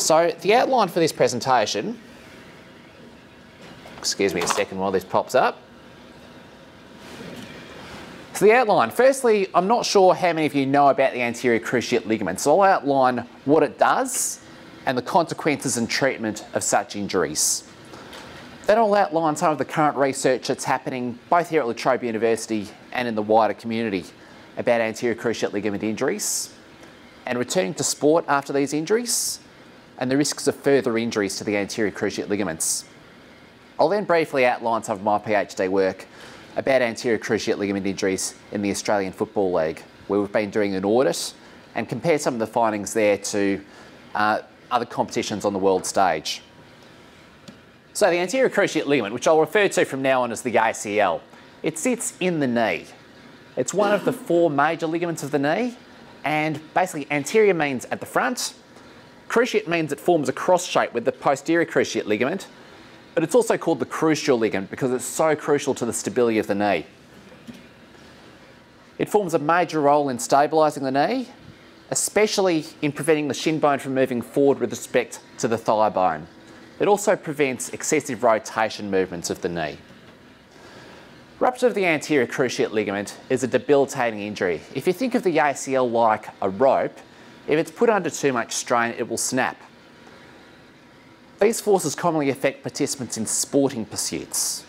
So the outline for this presentation, excuse me a second while this pops up. So the outline, firstly, I'm not sure how many of you know about the anterior cruciate ligament, so I'll outline what it does and the consequences and treatment of such injuries. Then I'll outline some of the current research that's happening both here at La Trobe University and in the wider community about anterior cruciate ligament injuries and returning to sport after these injuries and the risks of further injuries to the anterior cruciate ligaments. I'll then briefly outline some of my PhD work about anterior cruciate ligament injuries in the Australian Football League, where we've been doing an audit and compare some of the findings there to uh, other competitions on the world stage. So the anterior cruciate ligament, which I'll refer to from now on as the ACL, it sits in the knee. It's one of the four major ligaments of the knee, and basically anterior means at the front, cruciate means it forms a cross shape with the posterior cruciate ligament, but it's also called the crucial ligament because it's so crucial to the stability of the knee. It forms a major role in stabilising the knee, especially in preventing the shin bone from moving forward with respect to the thigh bone. It also prevents excessive rotation movements of the knee. Rupture of the anterior cruciate ligament is a debilitating injury. If you think of the ACL like a rope, if it's put under too much strain, it will snap. These forces commonly affect participants in sporting pursuits.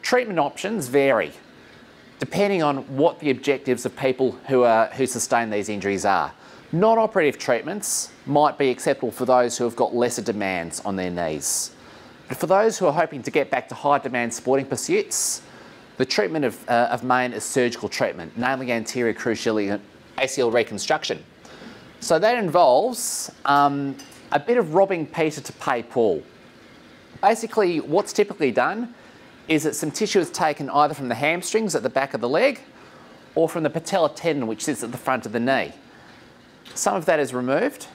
Treatment options vary depending on what the objectives of people who, are, who sustain these injuries are. Non-operative treatments might be acceptable for those who have got lesser demands on their knees. But for those who are hoping to get back to high demand sporting pursuits, the treatment of, uh, of main is surgical treatment, namely anterior cruciate ACL reconstruction. So that involves um, a bit of robbing Peter to pay Paul. Basically, what's typically done is that some tissue is taken either from the hamstrings at the back of the leg or from the patella tendon, which sits at the front of the knee. Some of that is removed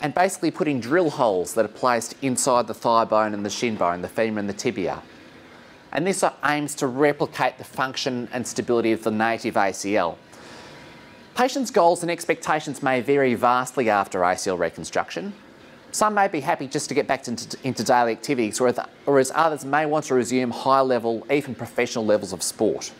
and basically put in drill holes that are placed inside the thigh bone and the shin bone, the femur and the tibia. And this aims to replicate the function and stability of the native ACL. Patients' goals and expectations may vary vastly after ACL reconstruction. Some may be happy just to get back into, into daily activities, whereas, others may want to resume high level, even professional levels of sport.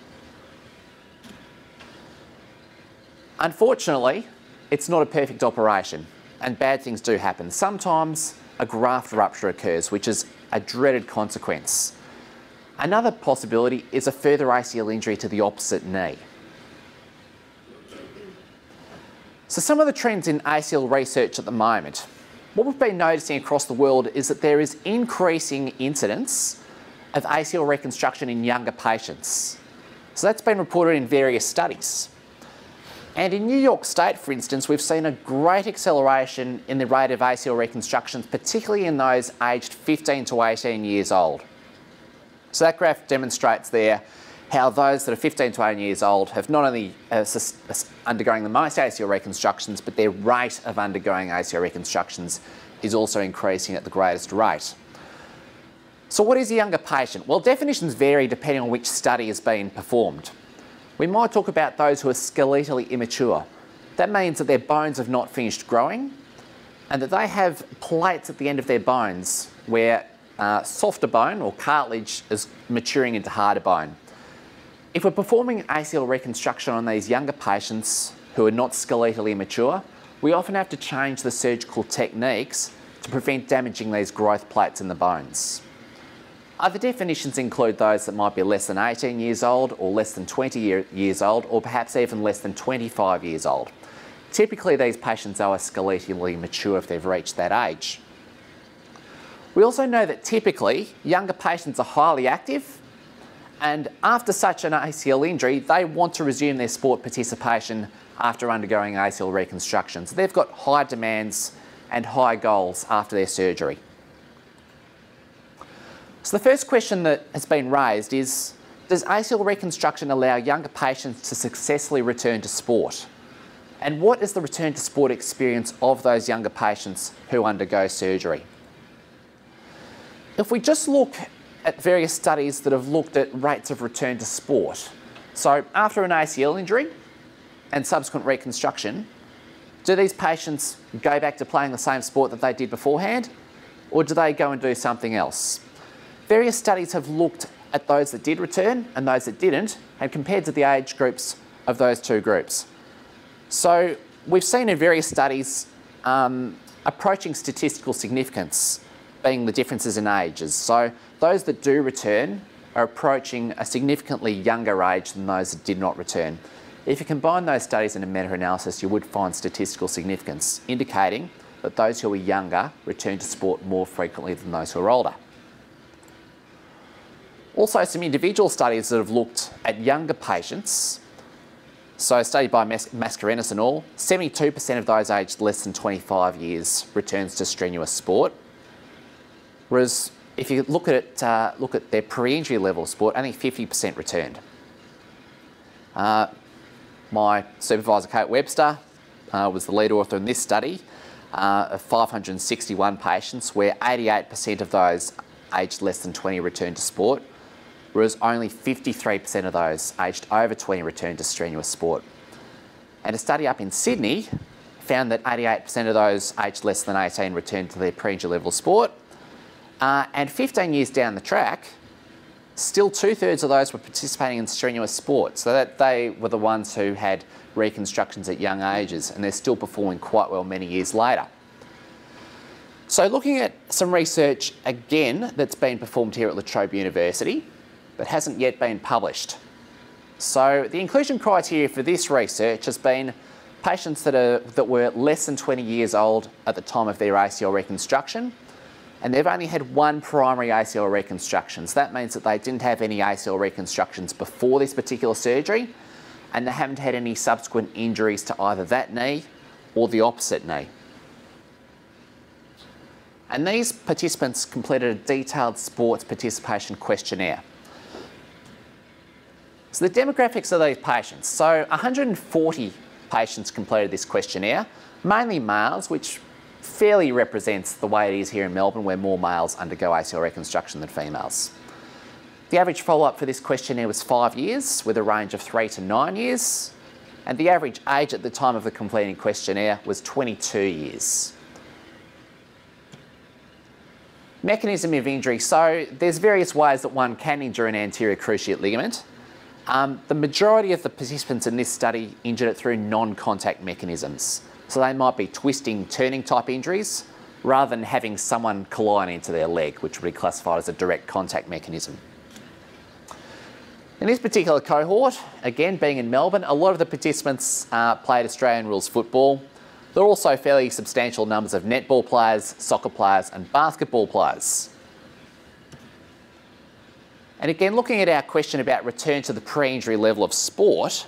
Unfortunately, it's not a perfect operation and bad things do happen. Sometimes a graft rupture occurs, which is a dreaded consequence. Another possibility is a further ACL injury to the opposite knee. So some of the trends in ACL research at the moment, what we've been noticing across the world is that there is increasing incidence of ACL reconstruction in younger patients. So that's been reported in various studies. And in New York State, for instance, we've seen a great acceleration in the rate of ACL reconstructions, particularly in those aged 15 to 18 years old. So that graph demonstrates there how those that are 15 to 18 years old have not only uh, undergoing the most ACL reconstructions, but their rate of undergoing ACL reconstructions is also increasing at the greatest rate. So what is a younger patient? Well, definitions vary depending on which study has been performed. We might talk about those who are skeletally immature. That means that their bones have not finished growing and that they have plates at the end of their bones where uh, softer bone or cartilage is maturing into harder bone. If we're performing ACL reconstruction on these younger patients who are not skeletally mature, we often have to change the surgical techniques to prevent damaging these growth plates in the bones. Other definitions include those that might be less than 18 years old or less than 20 year, years old or perhaps even less than 25 years old. Typically these patients are skeletally mature if they've reached that age. We also know that typically younger patients are highly active and after such an ACL injury they want to resume their sport participation after undergoing ACL reconstruction. So they've got high demands and high goals after their surgery. So the first question that has been raised is, does ACL reconstruction allow younger patients to successfully return to sport? And what is the return to sport experience of those younger patients who undergo surgery? If we just look at various studies that have looked at rates of return to sport, so after an ACL injury and subsequent reconstruction, do these patients go back to playing the same sport that they did beforehand, or do they go and do something else? Various studies have looked at those that did return and those that didn't, and compared to the age groups of those two groups. So we've seen in various studies um, approaching statistical significance being the differences in ages. So those that do return are approaching a significantly younger age than those that did not return. If you combine those studies in a meta-analysis, you would find statistical significance, indicating that those who are younger return to sport more frequently than those who are older. Also, some individual studies that have looked at younger patients. So, a study by Mas Mascarenhas and all, 72% of those aged less than 25 years returns to strenuous sport. Whereas, if you look at it, uh, look at their pre-injury level sport, only 50% returned. Uh, my supervisor, Kate Webster, uh, was the lead author in this study uh, of 561 patients, where 88% of those aged less than 20 returned to sport, whereas only 53% of those aged over 20 returned to strenuous sport. And a study up in Sydney found that 88% of those aged less than 18 returned to their pre-injury level sport, uh, and 15 years down the track, still two thirds of those were participating in strenuous sports. So that they were the ones who had reconstructions at young ages and they're still performing quite well many years later. So looking at some research again that's been performed here at La Trobe University but hasn't yet been published. So the inclusion criteria for this research has been patients that, are, that were less than 20 years old at the time of their ACL reconstruction and they've only had one primary ACL reconstruction. So that means that they didn't have any ACL reconstructions before this particular surgery, and they haven't had any subsequent injuries to either that knee or the opposite knee. And these participants completed a detailed sports participation questionnaire. So the demographics of these patients. So 140 patients completed this questionnaire, mainly males, which fairly represents the way it is here in Melbourne, where more males undergo ACL reconstruction than females. The average follow-up for this questionnaire was five years, with a range of three to nine years, and the average age at the time of the completing questionnaire was 22 years. Mechanism of injury. So there's various ways that one can injure an anterior cruciate ligament. Um, the majority of the participants in this study injured it through non-contact mechanisms. So they might be twisting, turning type injuries rather than having someone collide into their leg, which would be classified as a direct contact mechanism. In this particular cohort, again being in Melbourne, a lot of the participants uh, played Australian rules football. There are also fairly substantial numbers of netball players, soccer players and basketball players. And again, looking at our question about return to the pre-injury level of sport,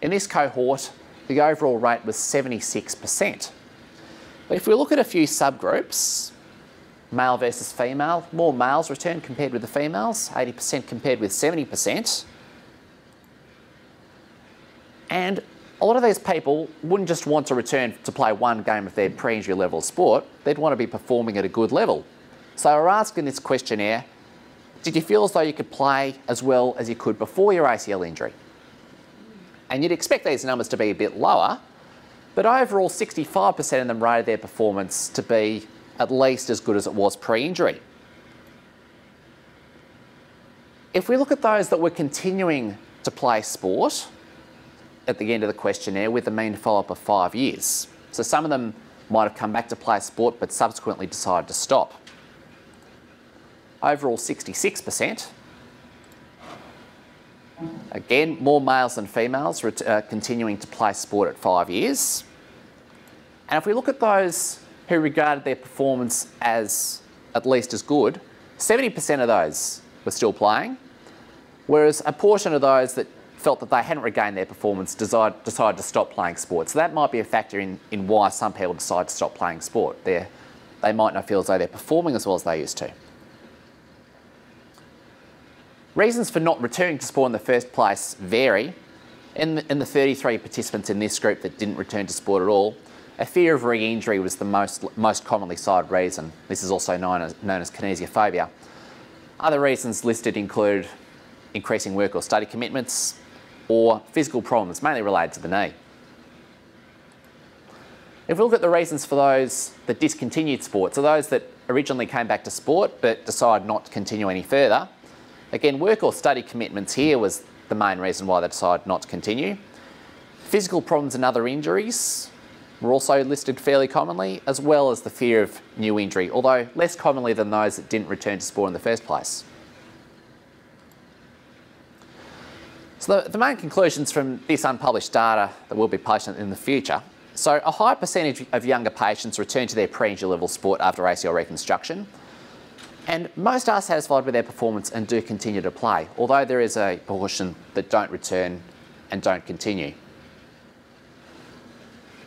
in this cohort, the overall rate was 76%. But if we look at a few subgroups, male versus female, more males returned compared with the females, 80% compared with 70%. And a lot of these people wouldn't just want to return to play one game of their pre-injury level sport, they'd want to be performing at a good level. So we're asking this questionnaire, did you feel as though you could play as well as you could before your ACL injury? And you'd expect these numbers to be a bit lower, but overall 65% of them rated their performance to be at least as good as it was pre-injury. If we look at those that were continuing to play sport at the end of the questionnaire with a mean follow-up of five years, so some of them might have come back to play sport but subsequently decided to stop. Overall 66%, Again, more males than females uh, continuing to play sport at five years. And if we look at those who regarded their performance as at least as good, 70% of those were still playing, whereas a portion of those that felt that they hadn't regained their performance decided, decided to stop playing sport. So that might be a factor in, in why some people decide to stop playing sport. They're, they might not feel as though they're performing as well as they used to. Reasons for not returning to sport in the first place vary. In the, in the 33 participants in this group that didn't return to sport at all, a fear of re-injury was the most, most commonly cited reason. This is also known as, known as kinesiophobia. Other reasons listed include increasing work or study commitments or physical problems, mainly related to the knee. If we look at the reasons for those that discontinued sport, so those that originally came back to sport but decided not to continue any further, again, work or study commitments here was the main reason why they decided not to continue. Physical problems and other injuries were also listed fairly commonly, as well as the fear of new injury, although less commonly than those that didn't return to sport in the first place. So the, the main conclusions from this unpublished data that will be published in the future so a high percentage of younger patients return to their pre-injury level sport after ACL reconstruction. And most are satisfied with their performance and do continue to play, although there is a proportion that don't return and don't continue.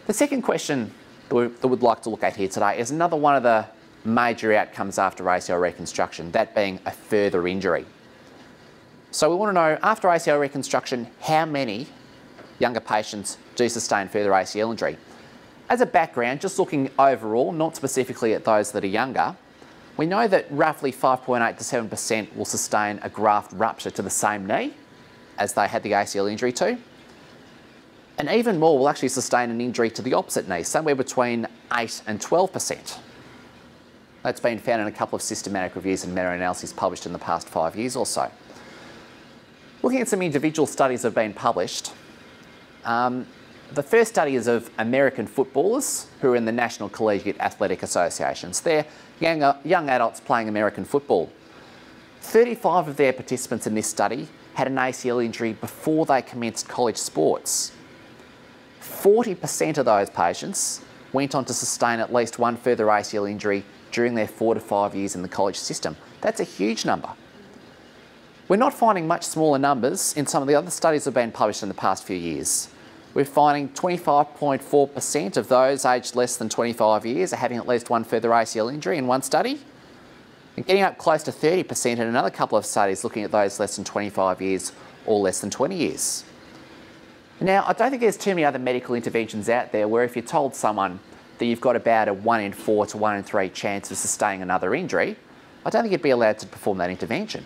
The second question that we, that we'd like to look at here today is another one of the major outcomes after ACL reconstruction, that being a further injury. So we want to know, after ACL reconstruction, how many younger patients do sustain further ACL injury. As a background, just looking overall, not specifically at those that are younger, we know that roughly 5.8 to 7% will sustain a graft rupture to the same knee as they had the ACL injury to. And even more will actually sustain an injury to the opposite knee, somewhere between 8 and 12%. That's been found in a couple of systematic reviews and meta-analyses published in the past five years or so. Looking at some individual studies that have been published, um, the first study is of American footballers who are in the National Collegiate Athletic Associations. They're young, young adults playing American football. 35 of their participants in this study had an ACL injury before they commenced college sports. 40% of those patients went on to sustain at least one further ACL injury during their four to five years in the college system. That's a huge number. We're not finding much smaller numbers in some of the other studies that have been published in the past few years we're finding 25.4% of those aged less than 25 years are having at least one further ACL injury in one study. And getting up close to 30% in another couple of studies looking at those less than 25 years or less than 20 years. Now, I don't think there's too many other medical interventions out there where if you told someone that you've got about a 1 in 4 to 1 in 3 chance of sustaining another injury, I don't think you'd be allowed to perform that intervention.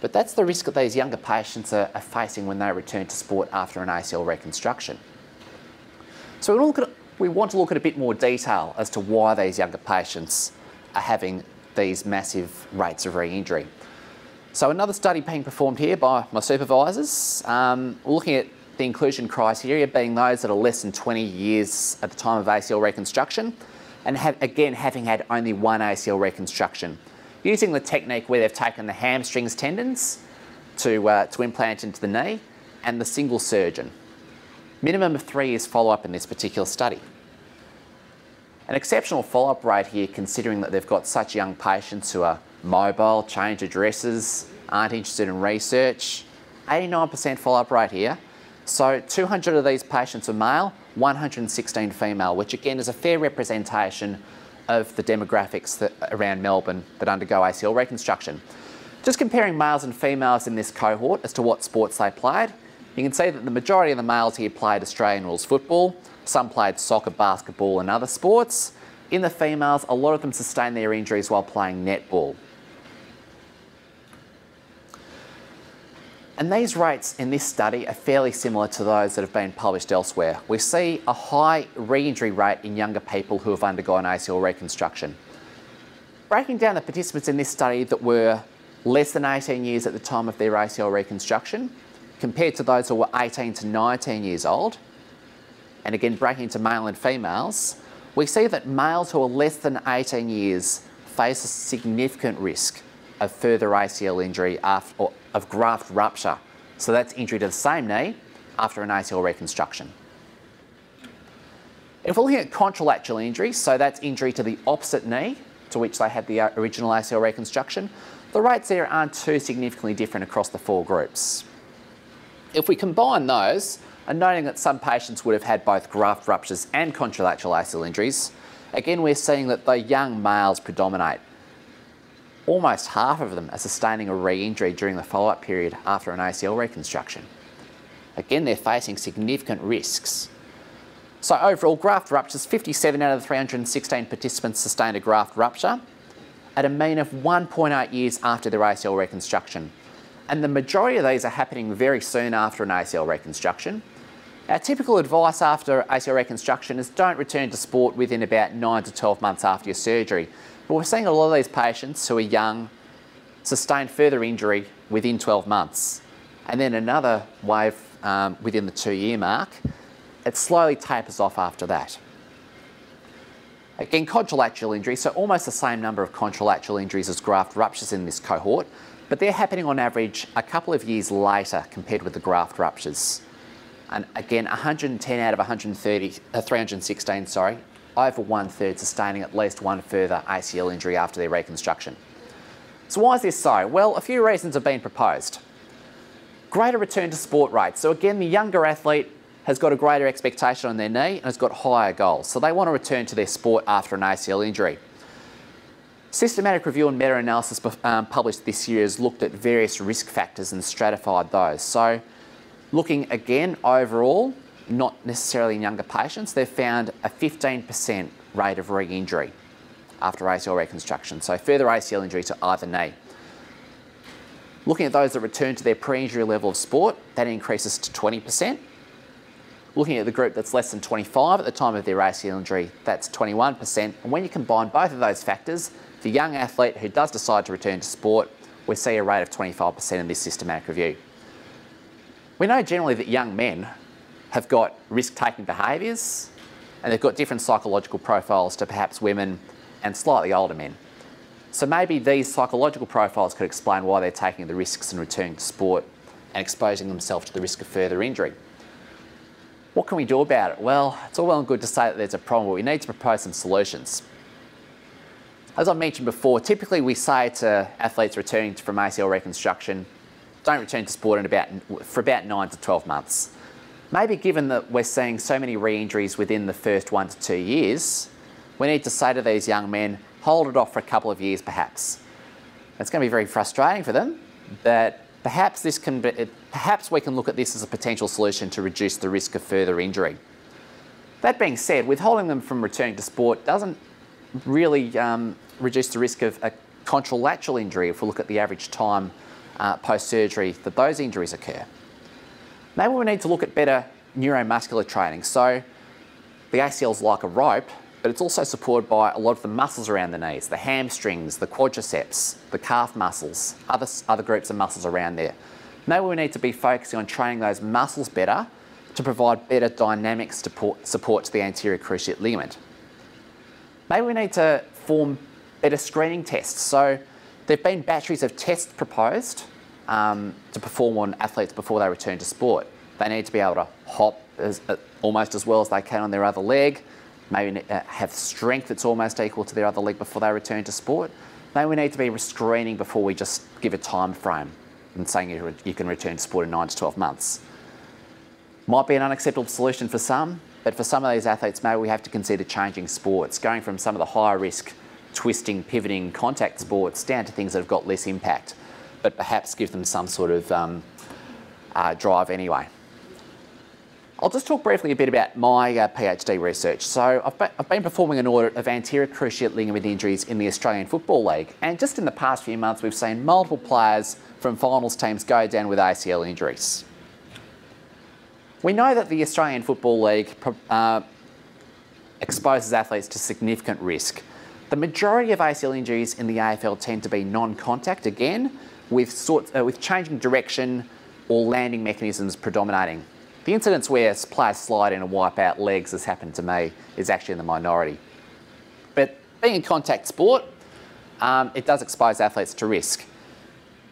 But that's the risk that these younger patients are, are facing when they return to sport after an ACL reconstruction. So we, at, we want to look at a bit more detail as to why these younger patients are having these massive rates of re-injury. So another study being performed here by my supervisors, um, looking at the inclusion criteria being those that are less than 20 years at the time of ACL reconstruction, and have, again having had only one ACL reconstruction using the technique where they've taken the hamstrings tendons to, uh, to implant into the knee and the single surgeon. Minimum of three years follow-up in this particular study. An exceptional follow-up rate here considering that they've got such young patients who are mobile, change addresses, aren't interested in research. 89% follow-up rate here. So 200 of these patients are male, 116 female, which again is a fair representation of the demographics that, around Melbourne that undergo ACL reconstruction. Just comparing males and females in this cohort as to what sports they played, you can see that the majority of the males here played Australian rules football, some played soccer, basketball and other sports. In the females, a lot of them sustained their injuries while playing netball. And these rates in this study are fairly similar to those that have been published elsewhere. We see a high re-injury rate in younger people who have undergone ACL reconstruction. Breaking down the participants in this study that were less than 18 years at the time of their ACL reconstruction, compared to those who were 18 to 19 years old, and again breaking into male and females, we see that males who are less than 18 years face a significant risk of further ACL injury after, of graft rupture. So that's injury to the same knee after an ACL reconstruction. If we're looking at contralateral injury, so that's injury to the opposite knee to which they had the uh, original ACL reconstruction, the rates there aren't too significantly different across the four groups. If we combine those, and noting that some patients would have had both graft ruptures and contralateral ACL injuries, again we're seeing that the young males predominate almost half of them are sustaining a re-injury during the follow-up period after an ACL reconstruction. Again, they're facing significant risks. So overall, graft ruptures, 57 out of the 316 participants sustained a graft rupture at a mean of 1.8 years after their ACL reconstruction. And the majority of these are happening very soon after an ACL reconstruction. Our typical advice after ACL reconstruction is don't return to sport within about 9 to 12 months after your surgery. But we're seeing a lot of these patients who are young sustain further injury within 12 months. And then another wave um, within the two year mark, it slowly tapers off after that. Again, contralateral injury, so almost the same number of contralateral injuries as graft ruptures in this cohort, but they're happening on average a couple of years later compared with the graft ruptures. And again, 110 out of 130, uh, 316, sorry, over one third sustaining at least one further ACL injury after their reconstruction. So why is this so? Well, a few reasons have been proposed. Greater return to sport rates. So again, the younger athlete has got a greater expectation on their knee and has got higher goals. So they want to return to their sport after an ACL injury. Systematic review and meta-analysis um, published this year has looked at various risk factors and stratified those. So looking again overall, not necessarily in younger patients, they've found a 15% rate of re-injury after ACL reconstruction, so further ACL injury to either knee. Looking at those that return to their pre-injury level of sport, that increases to 20%. Looking at the group that's less than 25 at the time of their ACL injury, that's 21%. And when you combine both of those factors, the young athlete who does decide to return to sport, we see a rate of 25% in this systematic review. We know generally that young men have got risk-taking behaviours and they've got different psychological profiles to perhaps women and slightly older men. So maybe these psychological profiles could explain why they're taking the risks and returning to sport and exposing themselves to the risk of further injury. What can we do about it? Well, it's all well and good to say that there's a problem, but we need to propose some solutions. As I mentioned before, typically we say to athletes returning from ACL reconstruction, don't return to sport in about, for about 9 to 12 months. Maybe given that we're seeing so many re-injuries within the first one to two years, we need to say to these young men, hold it off for a couple of years perhaps. It's going to be very frustrating for them, but perhaps, this can be, perhaps we can look at this as a potential solution to reduce the risk of further injury. That being said, withholding them from returning to sport doesn't really um, reduce the risk of a contralateral injury if we look at the average time uh, post-surgery that those injuries occur. Maybe we need to look at better neuromuscular training. So the ACL is like a rope, but it's also supported by a lot of the muscles around the knees, the hamstrings, the quadriceps, the calf muscles, other, other groups of muscles around there. Maybe we need to be focusing on training those muscles better to provide better dynamic support, support to the anterior cruciate ligament. Maybe we need to form better screening tests. So there have been batteries of tests proposed um, to perform on athletes before they return to sport. They need to be able to hop as, uh, almost as well as they can on their other leg maybe uh, have strength that's almost equal to their other leg before they return to sport. Maybe we need to be screening before we just give a time frame and saying you, you can return to sport in 9 to 12 months. Might be an unacceptable solution for some, but for some of these athletes, maybe we have to consider changing sports, going from some of the higher risk twisting, pivoting, contact sports down to things that have got less impact, but perhaps give them some sort of um, uh, drive anyway. I'll just talk briefly a bit about my uh, PhD research. So I've, I've been performing an audit of anterior cruciate ligament injuries in the Australian Football League, and just in the past few months we've seen multiple players from finals teams go down with ACL injuries. We know that the Australian Football League uh, exposes athletes to significant risk. The majority of ACL injuries in the AFL tend to be non-contact, again, with, sort, uh, with changing direction or landing mechanisms predominating. The incidents where players slide in and wipe out legs, as happened to me, is actually in the minority. But being a contact sport, um, it does expose athletes to risk.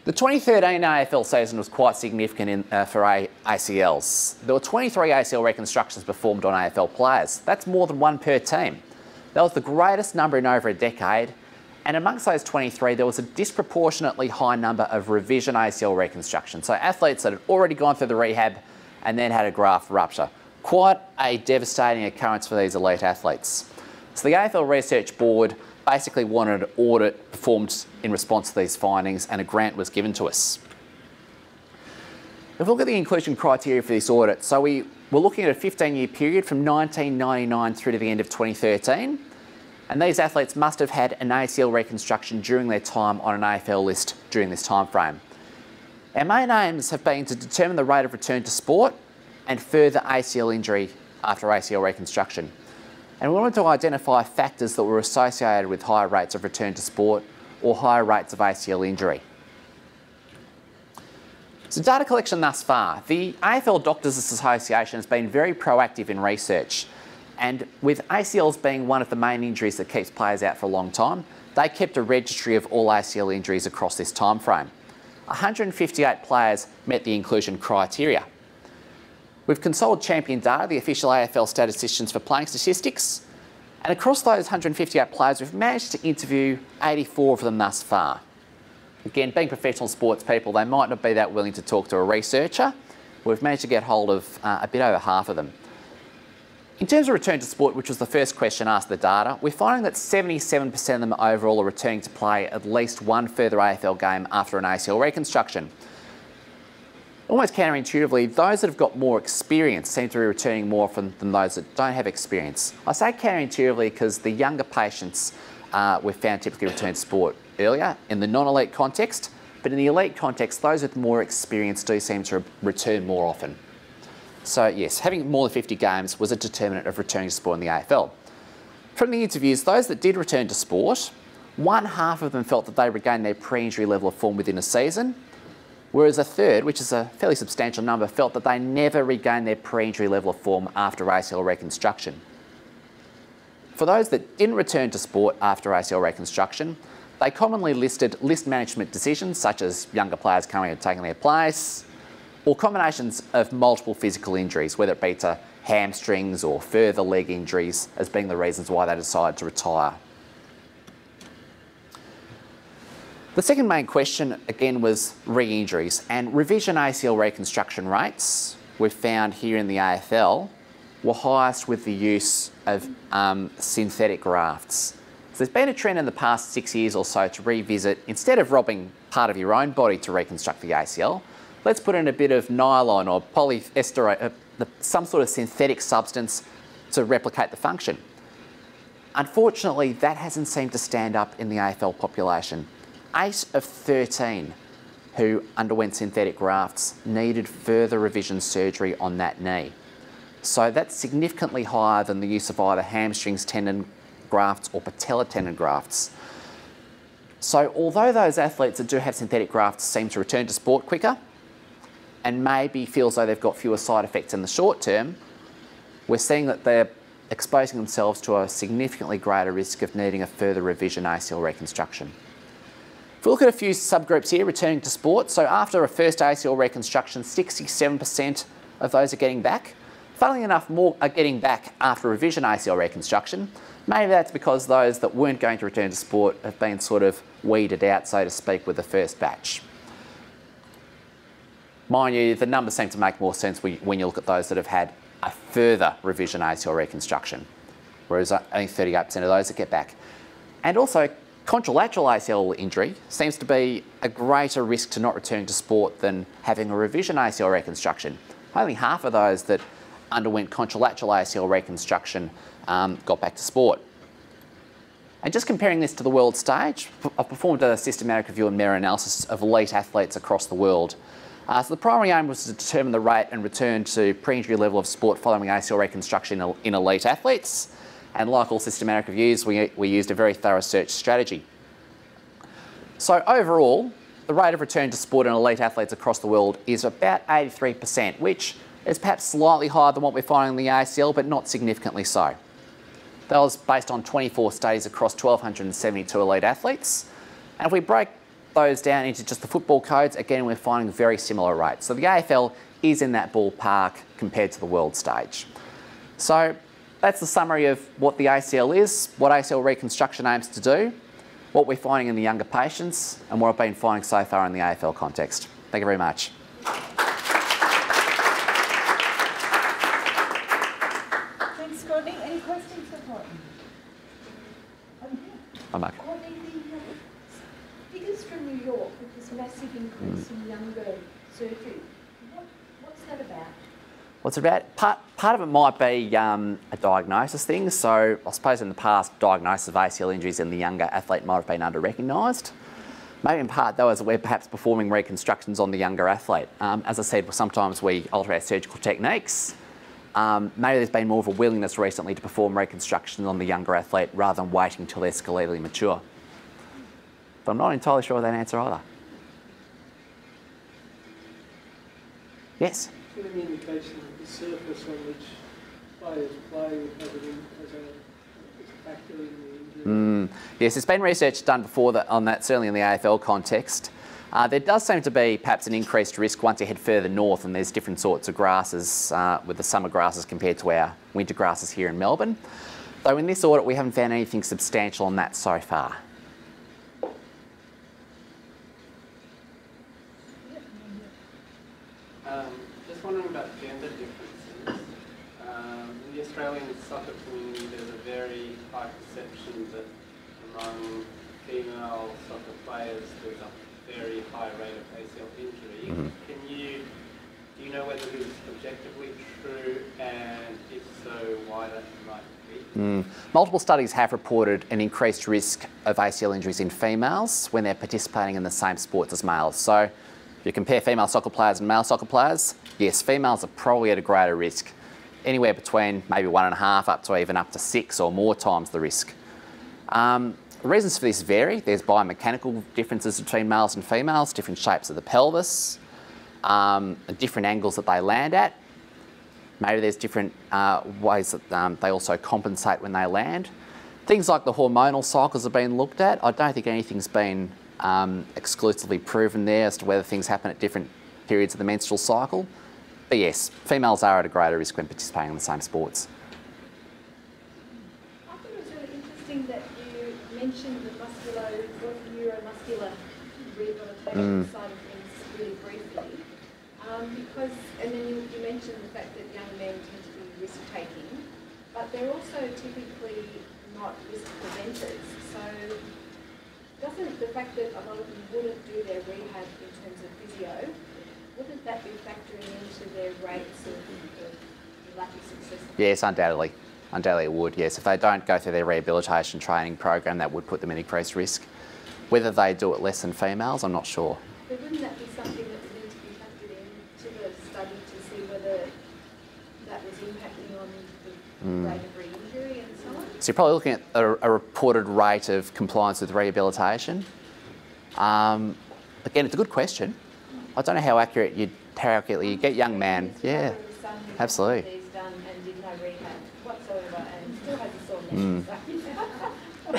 The 2013 AFL season was quite significant in, uh, for ACLs. There were 23 ACL reconstructions performed on AFL players. That's more than one per team. That was the greatest number in over a decade. And amongst those 23, there was a disproportionately high number of revision ACL reconstructions. So athletes that had already gone through the rehab and then had a graft rupture. Quite a devastating occurrence for these elite athletes. So the AFL Research Board basically wanted an audit performed in response to these findings and a grant was given to us. If we look at the inclusion criteria for this audit, so we were looking at a 15 year period from 1999 through to the end of 2013 and these athletes must have had an ACL reconstruction during their time on an AFL list during this time frame. Our main aims have been to determine the rate of return to sport and further ACL injury after ACL reconstruction. And we wanted to identify factors that were associated with higher rates of return to sport or higher rates of ACL injury. So data collection thus far, the AFL Doctors Association has been very proactive in research and with ACLs being one of the main injuries that keeps players out for a long time, they kept a registry of all ACL injuries across this time frame. 158 players met the inclusion criteria. We've consulted Champion Data, the official AFL statisticians for playing statistics, and across those 158 players, we've managed to interview 84 of them thus far. Again, being professional sports people, they might not be that willing to talk to a researcher. We've managed to get hold of uh, a bit over half of them. In terms of return to sport, which was the first question asked the data, we're finding that 77% of them overall are returning to play at least one further AFL game after an ACL reconstruction almost counterintuitively, those that have got more experience seem to be returning more often than those that don't have experience. I say counterintuitively because the younger patients uh, we've found typically return to sport earlier in the non-elite context, but in the elite context, those with more experience do seem to return more often. So yes, having more than 50 games was a determinant of returning to sport in the AFL. From the interviews, those that did return to sport, one half of them felt that they regained their pre-injury level of form within a season, whereas a third, which is a fairly substantial number, felt that they never regained their pre-injury level of form after ACL reconstruction. For those that didn't return to sport after ACL reconstruction, they commonly listed list management decisions such as younger players coming and taking their place, or combinations of multiple physical injuries, whether it be to hamstrings or further leg injuries as being the reasons why they decided to retire. The second main question, again, was re-injuries and revision ACL reconstruction rates we've found here in the AFL were highest with the use of um, synthetic grafts. So there's been a trend in the past six years or so to revisit, instead of robbing part of your own body to reconstruct the ACL, let's put in a bit of nylon or polyester, uh, some sort of synthetic substance to replicate the function. Unfortunately, that hasn't seemed to stand up in the AFL population. 8 of 13 who underwent synthetic grafts needed further revision surgery on that knee. So that's significantly higher than the use of either hamstrings tendon grafts or patella tendon grafts. So although those athletes that do have synthetic grafts seem to return to sport quicker and maybe feel as though they've got fewer side effects in the short term, we're seeing that they're exposing themselves to a significantly greater risk of needing a further revision ACL reconstruction. If we look at a few subgroups here returning to sport, so after a first ACL reconstruction, 67% of those are getting back. Funnily enough, more are getting back after revision ACL reconstruction. Maybe that's because those that weren't going to return to sport have been sort of weeded out, so to speak, with the first batch. Mind you, the numbers seem to make more sense when you look at those that have had a further revision ACL reconstruction, whereas only 38% of those that get back. And also, Contralateral ACL injury seems to be a greater risk to not returning to sport than having a revision ACL reconstruction. Only half of those that underwent contralateral ACL reconstruction um, got back to sport. And just comparing this to the world stage, I've performed a systematic review and meta-analysis of elite athletes across the world. Uh, so the primary aim was to determine the rate and return to pre-injury level of sport following ACL reconstruction in elite athletes. And like all systematic reviews, we, we used a very thorough search strategy. So overall, the rate of return to sport in elite athletes across the world is about 83%, which is perhaps slightly higher than what we're finding in the ACL, but not significantly so. That was based on 24 studies across 1,272 elite athletes. And if we break those down into just the football codes, again, we're finding very similar rates. So the AFL is in that ballpark compared to the world stage. So that's the summary of what the ACL is, what ACL reconstruction aims to do, what we're finding in the younger patients, and what I've been finding so far in the AFL context. Thank you very much. Thanks, Courtney. Any questions for Courtney? I'm Mark. Courtney, the um, figures from New York with this massive increase mm. in younger surgery, what, what's that about? What's it about? Part, part of it might be um, a diagnosis thing. So I suppose in the past, diagnosis of ACL injuries in the younger athlete might have been under recognised. Maybe in part, though, as we're perhaps performing reconstructions on the younger athlete. Um, as I said, sometimes we alter our surgical techniques. Um, maybe there's been more of a willingness recently to perform reconstructions on the younger athlete rather than waiting until they're skeletally mature. But I'm not entirely sure of that answer either. Yes? Any indication of the surface on which players play would an as a factor in the injury? Mm. Yes, there's been research done before that on that, certainly in the AFL context. Uh, there does seem to be perhaps an increased risk once you head further north and there's different sorts of grasses uh, with the summer grasses compared to our winter grasses here in Melbourne. Though in this audit we haven't found anything substantial on that so far. Um, just wondering about gender differences. Um, in the Australian soccer community, there's a very high perception that among female soccer players, there's a very high rate of ACL injury. Mhm. Can you, do you know whether this is objectively true, and if so, why that might be? Mm. Studies have reported an increased risk of ACL injuries in females when they're participating in the same sports as males. So if you compare female soccer players and male soccer players, yes, females are probably at a greater risk, anywhere between maybe one and a half up to even up to six or more times the risk. Um, reasons for this vary. There's biomechanical differences between males and females, different shapes of the pelvis, um, different angles that they land at. Maybe there's different uh, ways that um, they also compensate when they land. Things like the hormonal cycles have been looked at. I don't think anything's been um, exclusively proven there as to whether things happen at different periods of the menstrual cycle. But yes, females are at a greater risk when participating in the same sports. I thought it was really interesting that you mentioned the musculo, neuromuscular rehabilitation Mm. side of things really briefly. Um, because, and then you, you mentioned the fact that young men tend to be risk taking, but they're also typically not risk preventers. So doesn't the fact that a lot of them wouldn't do their rehab in terms of physio, wouldn't that be factoring into their rates of, of lack of success? Yes, undoubtedly. Undoubtedly it would, yes. If they don't go through their rehabilitation training program, that would put them in increased risk. Whether they do it less than females, I'm not sure. But wouldn't that be something that would need to be factored into the study to see whether that was impacting on the Mm. re-injury and so on? So you're probably looking at a, a reported rate of compliance with rehabilitation. Um, again, it's a good question. I don't know how accurate you how accurately you get young man. Yeah, brother or son who had absolutely. These done and did no rehab whatsoever and still has a sore neck. Mm. So I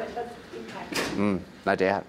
it does impact. mm, no doubt.